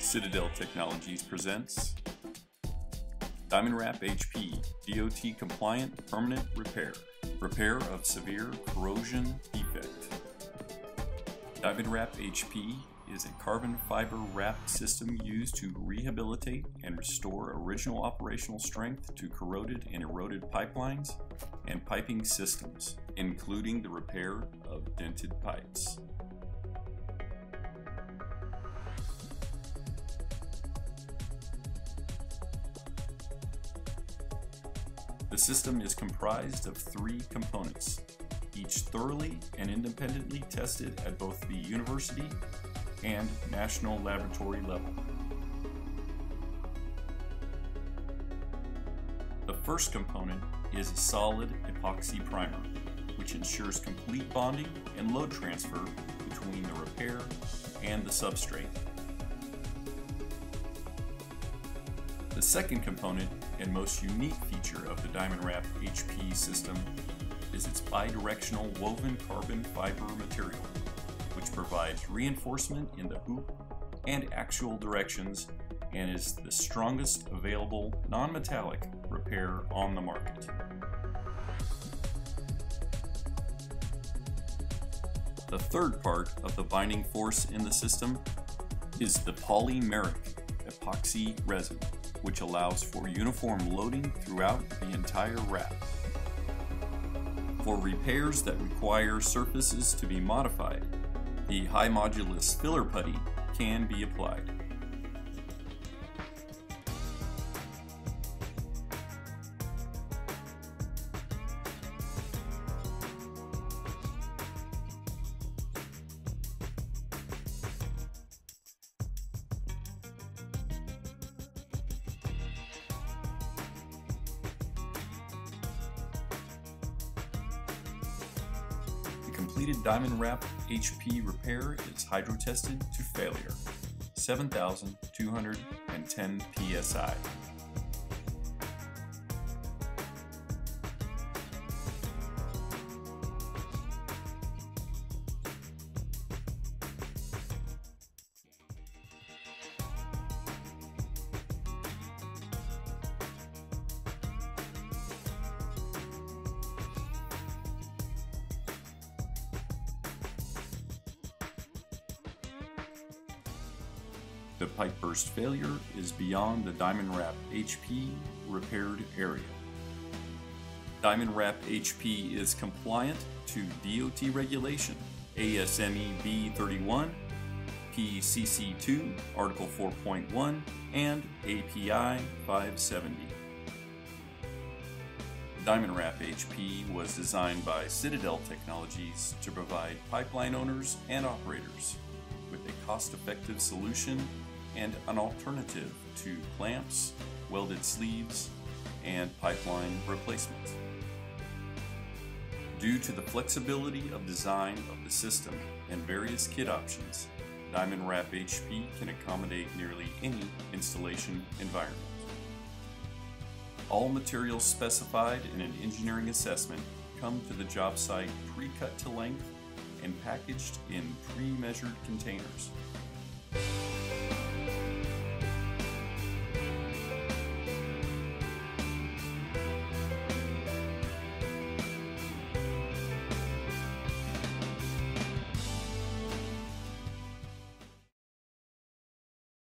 Citadel Technologies presents Diamond Wrap HP DOT compliant permanent repair. Repair of severe corrosion defect. Diamond Wrap HP is a carbon fiber wrap system used to rehabilitate and restore original operational strength to corroded and eroded pipelines and piping systems, including the repair of dented pipes. The system is comprised of three components, each thoroughly and independently tested at both the university and national laboratory level. The first component is a solid epoxy primer, which ensures complete bonding and load transfer between the repair and the substrate. The second component and most unique feature of the Diamond Wrap HP system is its bidirectional woven carbon fiber material, which provides reinforcement in the hoop and axial directions and is the strongest available non-metallic repair on the market. The third part of the binding force in the system is the polymeric epoxy resin which allows for uniform loading throughout the entire wrap. For repairs that require surfaces to be modified, the high modulus filler putty can be applied. Completed Diamond Wrap HP repair is hydro tested to failure, 7,210 psi. The pipe burst failure is beyond the Diamond Wrap HP repaired area. Diamond Wrap HP is compliant to DOT regulation ASME B31, PCC2, Article 4.1, and API 570. Diamond Wrap HP was designed by Citadel Technologies to provide pipeline owners and operators with a cost-effective solution and an alternative to clamps, welded sleeves, and pipeline replacements. Due to the flexibility of design of the system and various kit options, Diamond Wrap HP can accommodate nearly any installation environment. All materials specified in an engineering assessment come to the job site pre-cut to length and packaged in pre-measured containers